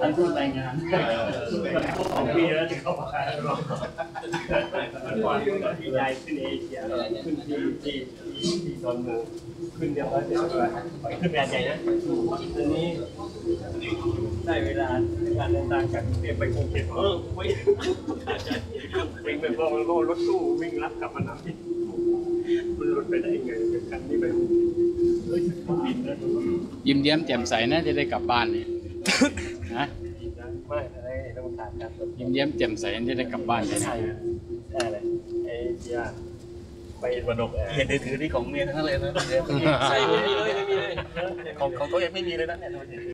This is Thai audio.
ท่านทูตรายงานสองปีแล้วที่เข้ามาก่อนที่ยายขึ้นเอเชียขึ้นที่ที่ที่ที่ดอนเมืองขึ้นเดียวแล้วเดียวไปขึ้นแบรนด์ใหญ่นะตอนนี้ได้เวลาการเดินทางจากกรุงเทพไปกรุงเทพเออไม่วิ่งไปพอมันรถตู้วิ่งรับกลับมาหนักมันหลุดไปได้ยังไงคันนี้ไปเฮ้ย ยิ้มแย้มแจ่มใสนะจะได้กลับบ้านเนี่ยนะไม่อะไรต้องขาดการตยิ้มแย้มแจ่มใสจะได้กลับบ้านไม่เนี่ยใช่ใช่เลยไอ้เจียไปบดกเห็นถือที่ของเมียทั้งนั้นเลยนะใช่ไม่มีเลยไม่มีเลยของของตัวเองไม่มีเลยนะเนี่ย